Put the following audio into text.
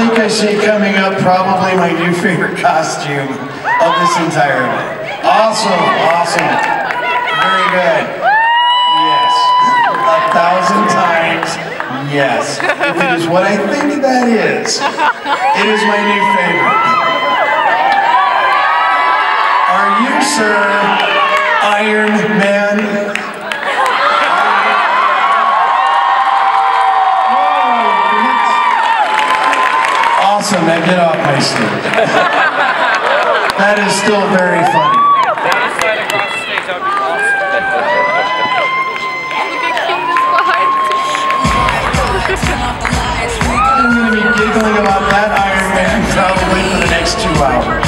think I see coming up probably my new favorite costume of this entire event. Awesome, awesome. Very good. Yes. A thousand times, yes. It is what I think that is, it is my new favorite. Are you, sir, Iron Man? Awesome, now get off my stage. That is still very funny. I'm going to be giggling about that Iron Man probably for the next two hours.